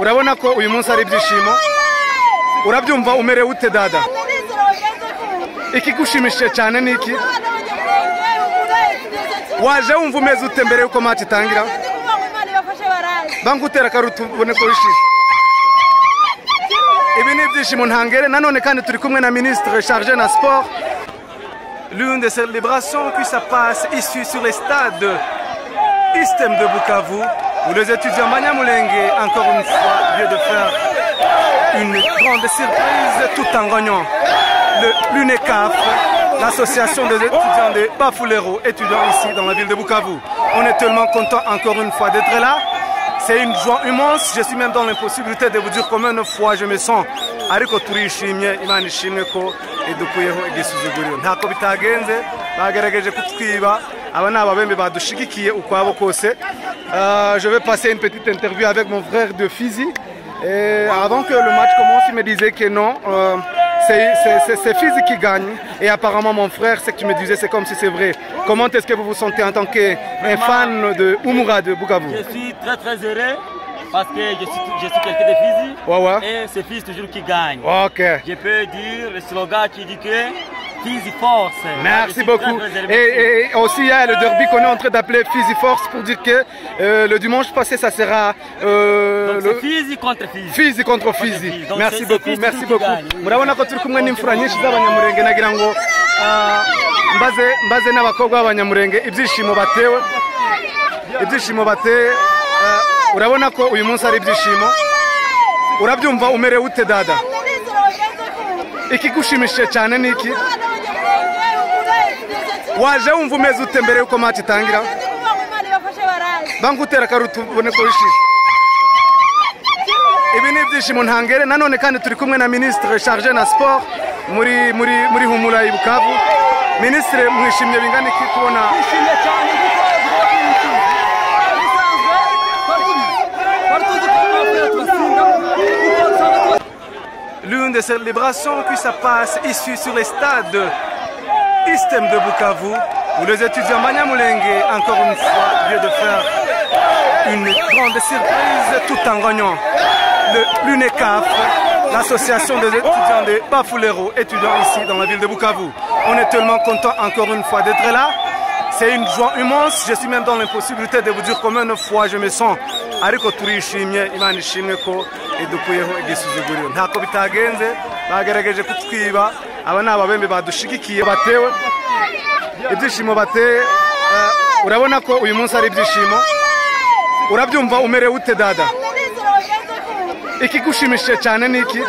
urabona ko uyu munsi ari ibyishimo. Urabyumva umerewe ute dada? Ikigushimishije cyane ni iki? Waje wumva umeze ute mbere y'uko mati itangira? Bangutera akaruta ubone ko wishije ibi ni ibyishimo ntangere. Nanone kandi turi kumwe na ministre chargé na sport. L'une des célébrations qui se passe ici sur les stades Istem de Bukavu où les étudiants Manyamulenge encore une fois viennent de faire une grande surprise tout en gagnant le l'UNECAF, l'association des étudiants de Bafulero, étudiants ici dans la ville de Bukavu. On est tellement content encore une fois d'être là. C'est une joie immense. Je suis même dans l'impossibilité de vous dire combien de fois je me sens. Euh, je vais passer une petite interview avec mon frère de Fizi. Avant que le match commence il me disait que non euh, c'est- Fizi qui gagne. Et apparemment mon frère ce que tu me disais c'est comme si c'est vrai. Comment est-ce que vous vous sentez en tant que un fan de Umura de Bukavu Je suis très très heureux parce que je suis, je suis quelqu'un de physique Ouais, ouais. et c'est Fils toujours qui gagne. ok Je peux dire le slogan qui dit que Fils force. Merci beaucoup. très, très heureux. Et, et aussi, il y a le derby qu'on est en train d'appeler Fizi Force pour dire que euh, le dimanche passé, ça sera euh, Donc le contre Fils. Fizi contre. Donc, Merci beaucoup, merci beaucoup. gagne. Murabona ko turi kumwe n'imfura nyinshi z'abanyamurenge nagira ngo mbaze mbaze n'abakobwa b'abanyamurenge ibyishimo batewe ibyishimo bateye urabona ko uyu munsi ari ibyishimo. Urabyumva umerewe ute dada. Ikigushimishije cyane ni iki? Waje wumva umeze ute mbere y'uko match itangira? Bangutera akarutu ubone ko wishimye. Ibi ni ibyishimo ntangere. Nanone kandi turi kumwe na ministre chargé na sport muri muri muri humura i bukavu. Ministre mwishimye bingana iki kubona? L'une des célébrations qui se passe ici sur les stades Istem de Bukavu où les étudiants Manyamulenge encore une fois viennent de faire une grande surprise tout en gagnant le l'UNECAF, l'association des étudiants de Bafulero, étudiants ici dans la ville de Bukavu. On est tellement content encore une fois d'être là. C'est une joie immense. Je suis même dans l'impossibilité de vous dire combien de fois je me sens. Ariko turishimye imana ishimwe ko idukuyeho igisuzuguriro. Ntako bitagenze bagerageje kutwiba aba ni ababembe badushigikiye batewe ibyishimo bateye. Eh, urabona ko uyu munsi ari ibyishimo. Urabyumva umerewe ute dada? Ikigushimishije cyane ni iki?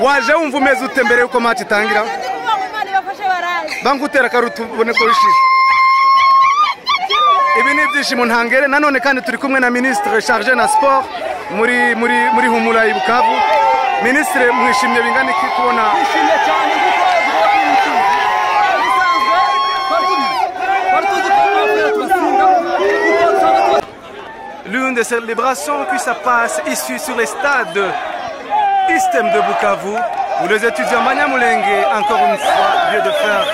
Waje wumva umeze ute mbere y'uko match itangira? Bangutera akarutu ubone ko wishimye ibi ni ibyishimo ntangere. Nanone kandi turi kumwe na ministre chargé na sport muri muri muri humura i bukavu. Ministre mwishimye bingana iki kubona? L'une des célébrations qui se passe ici sur les stades Istem de Bukavu où les étudiants Manyamulenge encore une fois viennent de faire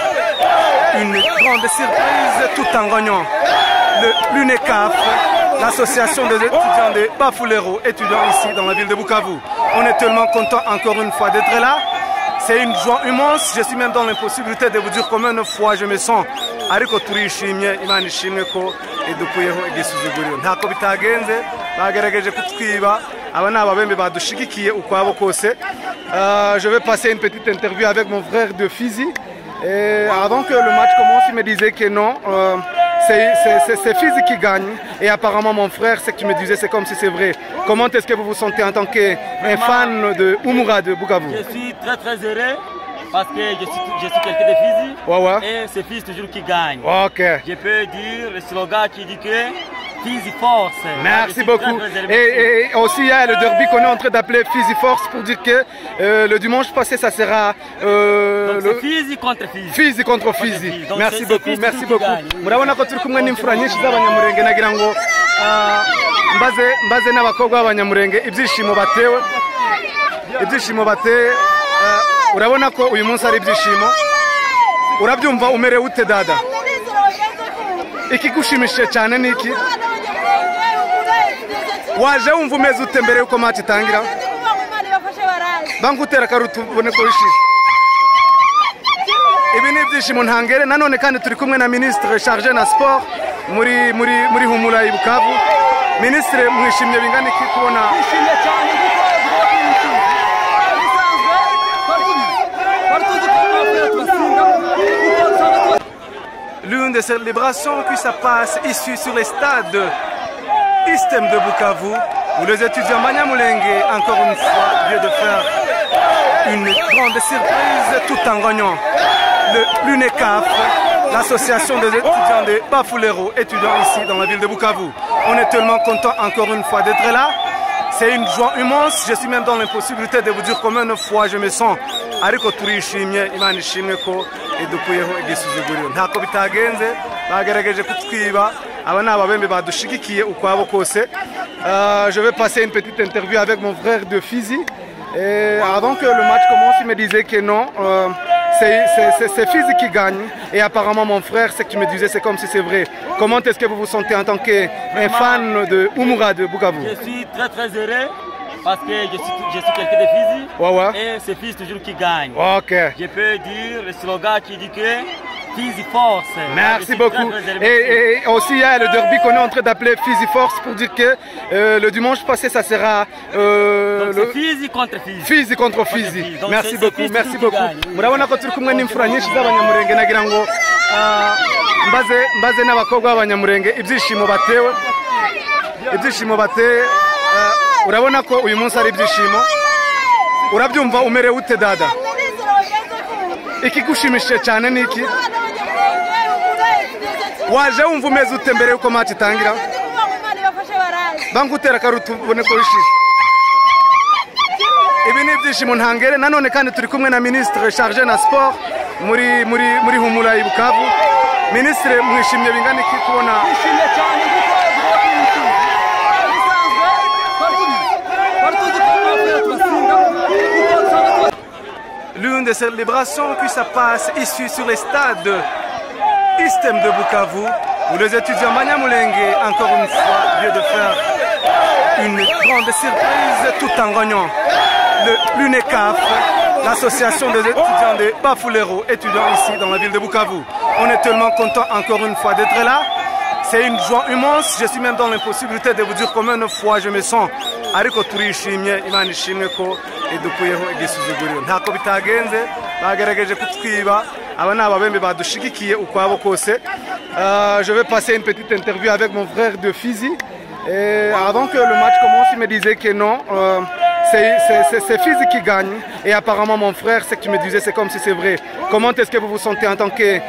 une grande surprise tout en gagnant. le l'UNECAF, l'association des étudiants de Bafulero, étudiants ici dans la ville de Bukavu. On est tellement content encore une fois d'être là. C'est une joie immense. Je suis même dans l'impossibilité de vous dire combien de fois je me sens. ariko turishimye imana ishimwe ko idukuyeho igisuzuguriro ntako je vais passer une petite interview avec mon frère de Fizi avant que le match commence il me disait que non euh, c'est- c'est c'est- c'est Fizi qui gagne. Et apparemment mon frère ce que tu me disais c'est comme si c'est vrai. Comment est-ce que vous vous sentez en tant qu'un fan de Umura de Bukavu Je suis très très heureux parce que je suis, je suis quelqu'un de physique. Ouais, ouais. et c'est Fils toujours qui gagne. ok. Je peux dire le slogan qui dit que Force. Merci beaucoup. Et, et aussi, il y a le derby qu'on est en train d'appeler Fizi Force pour dire que euh, le dimanche passé, ça sera euh, Donc le contre. Fizi contre. Fizi. Donc, Merci beaucoup, merci beaucoup. gagne. Murabona ko turi kumwe n'imfura nyinshi z'abanyamurenge nagira ngo mbaze mbaze n'abakobwa b'abanyamurenge ibyishimo batewe ibyishimo bateye urabona ko uyu munsi ari ibyishimo urabyumva umerewe ute dada? Ikigushimishije cyane ni iki? Waje wumva umeze ute mbere yuko match itangira? Bangutera akaruta ubone ko wishije ibi ni ibyishimo ntangere. Nanone kandi turi kumwe na ministre charge na sport muri muri muri humura i bukavu. Ministre mwishimye bingana iki kubona? L'une des célébrations qui se passe ici sur les stades Istem de Bukavu, où les étudiants Banyamulenge, encore une fois, viennent de faire une grande surprise tout en gagnant le l'UNECAF, l'association des étudiants de Bafulero, étudiants ici dans la ville de Bukavu. On est tellement content encore une fois d'être là. C'est une joie immense. Je suis même dans l'impossibilité de vous dire combien de fois je me sens. ariko imana ishimwe ko idukuyeho igisuzuguriro ntako Euh, je vais passer une petite interview avec mon frère de Fizi. Avant que le match commence il me disait que non euh, c'est- c'est c'est- c'est Fizi qui gagne. Et apparemment mon frère ce que tu me disais c'est comme si c'est vrai. Comment est-ce que vous vous sentez en tant que fan de Oumoura de Bukavu Je suis très très heureux parce que je suis, je suis quelqu'un de physique. Ouais, ouais. et c'est Fils toujours qui gagne. ok. Je peux dire le slogan qui dit que Fils force. Je Merci beaucoup. Et, et aussi, il y a le derby qu'on est en train d'appeler Fizi Force pour dire que euh, le dimanche passé, ça sera euh, le Fils contre Fils. Fizi contre Merci beaucoup, merci beaucoup. gagne. Murabona ko turi kumwe n'imfura nyinshi z'abanyamurenge nagira ngo mbaze mbaze n'abakobwa b'abanyamurenge ibyishimo batewe. Ibyishimo batewe. Urabona ko uyu munsi ari ibyishimo. Urabyumva umerewe ute dada? Minisitiri wageze ku ikigushimishije cyane ni iki? abanyamurenge umurezi waje wumva umeze ute mbere yuko match itangira bangutera akaruta ubone ko wishije ibi ni ibyishimo ntangere nanone kandi turi kumwe na ministre charge na sport muri muri muri humura i bukavu ministre mwishimye bingana iki kubona l'une des célébrations qui se passe ici sur les stades Istem de Bukavu, où les étudiants Banyamulenge, encore une fois, viennent de faire une grande surprise tout en gagnant l'UNECAF, l'association des étudiants de Bafulero, étudiants ici dans la ville de Bukavu. On est tellement content encore une fois d'être là. C'est une joie immense. Je suis même dans l'impossibilité de vous dire combien de fois je me sens. Aba ni ababembe badushigikiye ukwabo kose. Euh, je vais passer une petite interview avec mon frère de Fizi. Et avant que le match commence il me disait que non euh, c'est- Fizi qui gagne. Et apparemment mon frère ce que tu me disais c'est comme si c'est vrai. Comment est-ce que vous vous sentez en tant que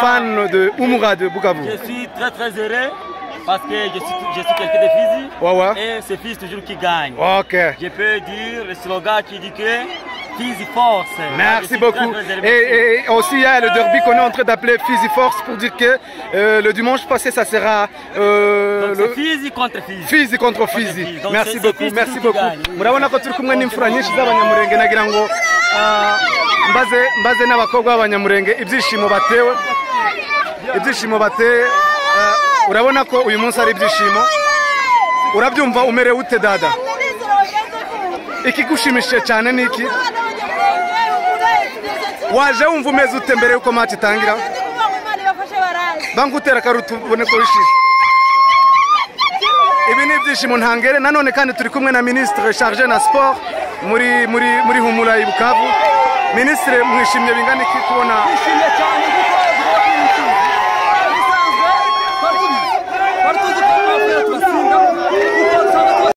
fan de Oumoura de Bukavu? Je suis très très heureux parce que je suis, je suis quelqu'un de Ouais, ouais. et c'est Fils toujours qui gagne. ok. Je peux dire le slogan qui dit que Fils force. Merci suis beaucoup. Et, aussi, il y a le derby qu'on est en train d'appeler Fizi Force pour dire que euh, le dimanche passé, ça sera euh, Donc le contre Fils. Fizi contre. Donc Merci beaucoup, merci beaucoup. gagne. Murabona ko turi kumwe n'imfura nyinshi z'abanyamurenge nagira ngo ah, mbaze mbaze n'abakobwa b'abanyamurenge ibyishimo batewe ibyishimo batewe ah, urabona ko uyu munsi ari ibyishimo urabyumva umerewe ute dada? Minisitiri wageze ku ikigushimishije cyane ni iki? abanyamurenge umurezi waje wumva umeze ute mbere yuko match itangira? Bangutera akaruta ubone ko wishije ibi ni ibyishimo ntangere. Nanone kandi turi kumwe na ministre charge na sport muri muri muri humura i bukavu. Ministre mwishimye bingana iki kubona?